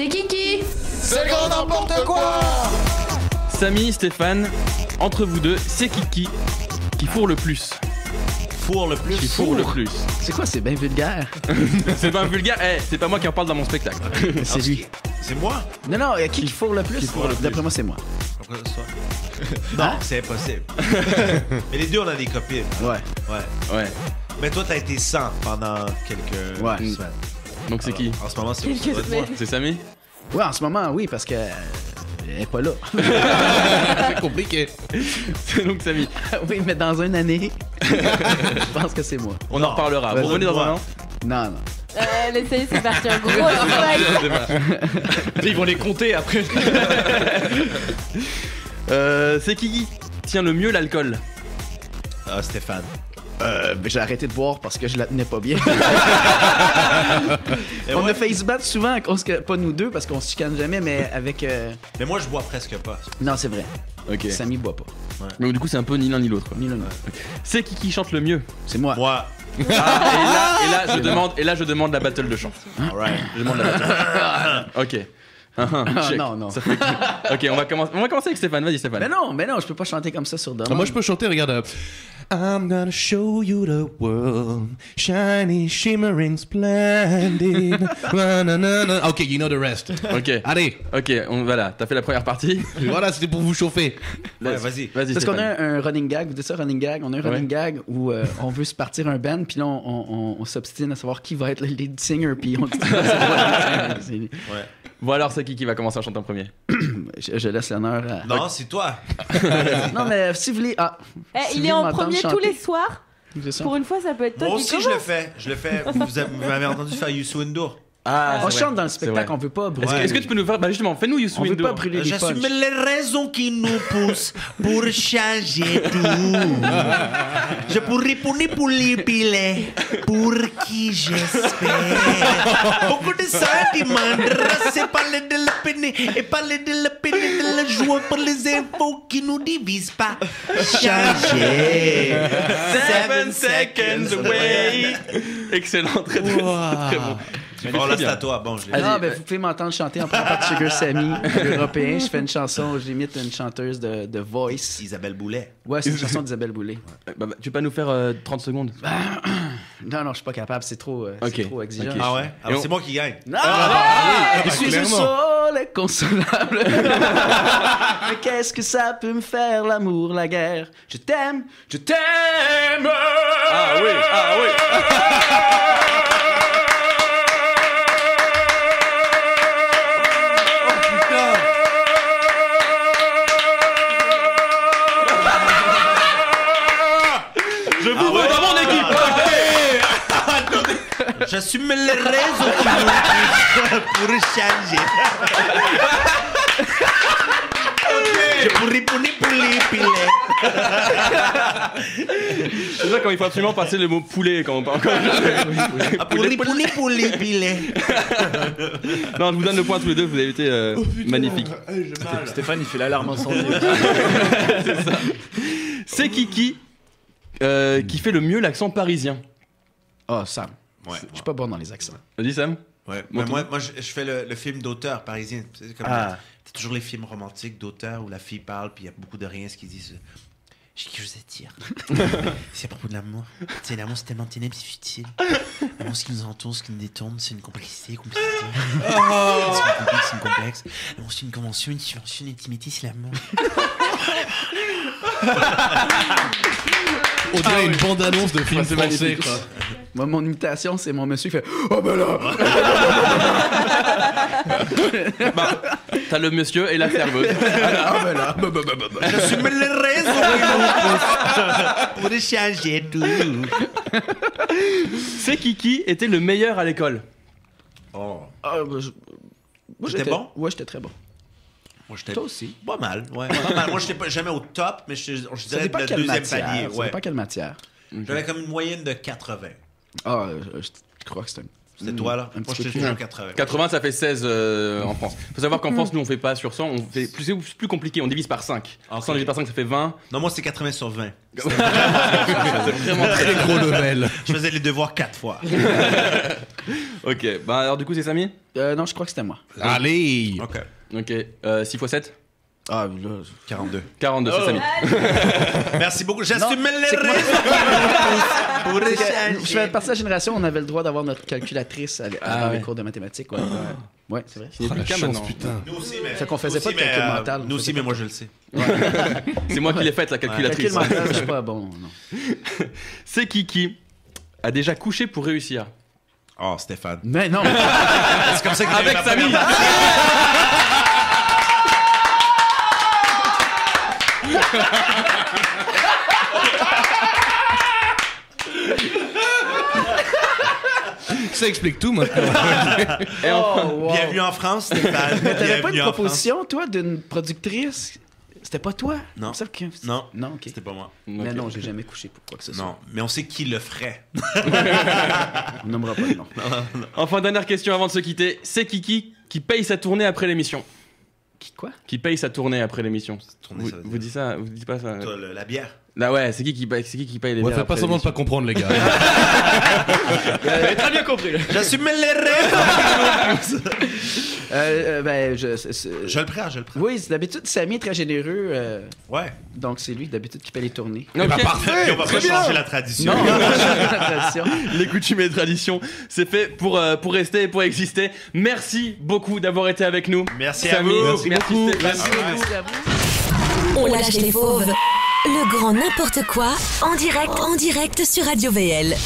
C'est Kiki C'est le grand n'importe quoi Samy, Stéphane, entre vous deux, c'est Kiki qui fourre le plus. Four le plus. Qui fourre le plus. C'est quoi, c'est bien vulgaire? C'est pas vulgaire, eh, c'est pas moi qui en parle dans mon spectacle. c'est lui. C'est moi? Non, non, euh, qui qui fourre le plus? fourre le plus? D'après moi, c'est moi. Après, c'est toi. Non, c'est impossible. Mais les deux, on a des copines. Ouais. Ouais. Ouais. Mais toi, t'as été sans pendant quelques Ouais. semaines. Donc c'est qui En ce moment, c'est Quelques semaines. C'est Samy Ouais, en ce moment, oui, parce que. euh, Elle est pas là. C'est compliqué. C'est donc Samy. oui, mais dans une année, je pense que c'est moi. On en reparlera. Vous revenez dans un an? Non, non. Euh, là, ça y est, c'est parti un gros travail. Ils vont les compter après. Euh, c'est qui qui tient le mieux l'alcool? Ah, Stéphane. Euh, ben, j'ai arrêté de boire parce que je la tenais pas bien. On ouais, a failli se battre souvent, à cause que- pas nous deux, parce qu'on se chicane jamais, mais avec. euh, mais moi, je bois presque pas. Non, c'est vrai. Ok. Samy boit pas. Donc du coup c'est un peu ni l'un ni l'autre. quoi. Ni l'un ni l'autre. C'est qui qui chante le mieux? C'est moi. Moi, Ah, et là, et là, je demande, et là je demande la battle de chant. alright. Je demande la battle. ok. Ah, ah, Ah, non, non. Ça fait que- Ok, on va commencer. On va commencer avec Stéphane. Vas-y Stéphane. Mais non, mais non, je peux pas chanter comme ça sur demande. Ah, moi, je peux chanter, regarde. euh, I'm gonna show you the world, shiny, shimmering, splendid. Na, na, na, na. Ok, you know the rest. Ok. Allez, Ok. On, voilà. T'as fait la première partie. voilà, c'était pour vous chauffer. Ouais, vas-y. Vas-y. Parce qu'on Stéphane. a un, un running gag, vous dites ça running gag, on a un running gag où euh, on veut se partir un band, puis là on, on- on- on s'obstine à savoir qui va être le lead singer, puis on dit c'est. Ouais. Bon alors c'est qui qui va commencer à chanter en premier je, je laisse l'honneur à... Non, c'est toi. Non mais si vous voulez... Ah, Eh, si il vous est en premier tous les soirs. Pour une fois, ça peut être toi Moi qui aussi, je le fais. Je le fais. Vous, avez- vous m'avez entendu faire Youssou N'Dour. Ah. On chante dans le spectacle, on veut pas brûler. Est-ce que- Est-ce que tu peux nous faire Bah justement, fais-nous You On veut Swing pas brûler les J'assume punchs. les raisons qui nous poussent pour changer tout. Je pourrais pour pour les pilets, pour qui j'espère. Beaucoup de sentiments, c'est parler de la peine et parler de la peine et de la joie pour les infos qui nous divisent pas. Changer. Seven seconds away. Excellent, très très, très bon. Bon, là, c'est à toi. Bon, je l'ai. Ah, ben, vous pouvez m'entendre chanter en partie de Sugar Sammy, européen. Je fais une chanson, j'imite une chanteuse de, de Voice. Isabelle Boulet. Ouais, c'est une chanson d'Isabelle Boulay. Bah, bah, tu peux pas nous faire euh, 30 secondes? Non, non, je suis pas capable, c'est trop, euh, Ok. c'est trop exigeant. Ah ouais? Alors, on- c'est moi qui gagne. Non! je suis clairement. au sol inconsolable. Mais qu'est-ce que ça peut me faire, l'amour, la guerre? Je t'aime, je t'aime! Ah oui, ah oui. J'assume les raisons poussent pour changer. Je pourrais pour les pour les pilets. C'est ça quand il faut absolument passer le mot poulet quand on parle. quand- Ah, Pour pour pour les pilets. Non, je vous donne le point tous les deux. Vous avez été euh, magnifiques. Stéphane, il fait l'alarme incendie. C'est Kiki euh, qui fait le mieux l'accent parisien. Oh, Sam. Ouais. Je suis pas bon dans les accents. Vas-y Sam. Ouais, mais moi, moi je, je fais le, le film d'auteur parisien. C'est comme Ah. c'est toujours les films romantiques d'auteur où la fille parle puis il y a beaucoup de rien ce qu'ils disent. J'ai quelque chose à dire. c'est à propos de l'amour. Tu sais, l'amour c'est tellement ténèbres, c'est futile. L'amour, ce qui nous entoure, ce qui nous détourne, c'est une complexité, complicité. C'est une complexe, c'est une complexe. L'amour, c'est une convention, une subvention, une intimité, c'est l'amour. On dirait une bande-annonce de film c'est français, quoi. Moi, mon imitation, c'est mon monsieur qui fait Oh ben là! Bah, t'as le monsieur et la serveuse. Ah ben là! Bah, bah, bah, bah, bah. Raisons qui nous poussent pour changer tout. C'est Kiki était le meilleur à l'école. Oh. Ah, bah, je- Moi, J'étais j'étais bon? Ouais, j'étais très bon. Moi, j'étais Toi aussi? pas mal. Ouais, pas mal. Moi, j'étais pas jamais au top, mais je, je Ça dirais dépend le quelle deuxième matière. palier. Ça Ouais. dépend quelle matière. J'avais comme une moyenne de 80. Ah, euh, je crois que c'est un- C'est toi, là. Un Moi, petit je jure 80. 80, ça fait 16 euh, en France. Faut savoir qu'en France, nous, on fait pas sur 100, on fait plus, c'est plus compliqué, on divise par 5. Ok. 100 divisé par 5, ça fait 20. Non, moi, c'est 80 sur 20. C'est vraiment très Très gros level. Je faisais les devoirs 4 fois. Ok, bah alors du coup, c'est Samy? Euh, non, je crois que c'était moi. Allez. OK. Ok, euh, 6 x 7 Ah, là. 42. 42, c'est Samy. Merci beaucoup. J'assume les c'est C'est échanger. je fais partie de la génération où on avait le droit d'avoir notre calculatrice à, à Ah dans les cours de mathématiques. Ouais, ouais. Ouais, c'est vrai. Oh, plus la le maintenant. putain. Nous aussi, mais. Fait qu'on faisait nous pas de aussi, mais, calcul euh, mental, on Nous aussi, mais moi, je le sais. C'est moi qui l'ai faite, la Calcul calculatrice. mental, je suis pas bon. Non. C'est qui qui a déjà couché pour réussir? Oh, Stéphane. Mais non, C'est comme ça que Avec Samy Ça explique tout maintenant. Et enfin, Oh, wow. Bienvenue en France, Stéphane. Mais t'avais pas Bienvenue une en proposition, toi, d'une productrice? C'était pas toi? Non. Il me semble que- Non. Non, ok. C'était pas moi. Mais Ok. non, j'ai jamais couché pour quoi que ce soit. Non, mais on sait qui le ferait. On nommera pas le nom. enfin, dernière question avant de se quitter. C'est Kiki qui paye sa tournée après l'émission. Qui, quoi? Qui paye sa tournée après l'émission. Vous, ça veut vous dire. dites ça Vous dites pas ça Toi, le- la bière. Là ouais, c'est qui qui paye, c'est qui qui paye les Ouais, bières faites pas après semblant de pas comprendre, les gars. très bien compris. J'assume les rêves. Euh, euh, ben, je. Je le prends, je le prends. Oui, c'est d'habitude, Samy est très généreux. euh, Ouais. donc, c'est lui, d'habitude, qui paie les tournées. Ok. Puis on va pas changer la tradition. Non, la tradition. Les coutumes et les traditions, c'est fait pour, euh, pour rester et pour exister. Merci beaucoup d'avoir été avec nous. Merci à Samy, vous. Merci, beaucoup. Merci, merci à vous. On lâche les fauves. Le grand n'importe quoi en direct, en direct sur Radio VL.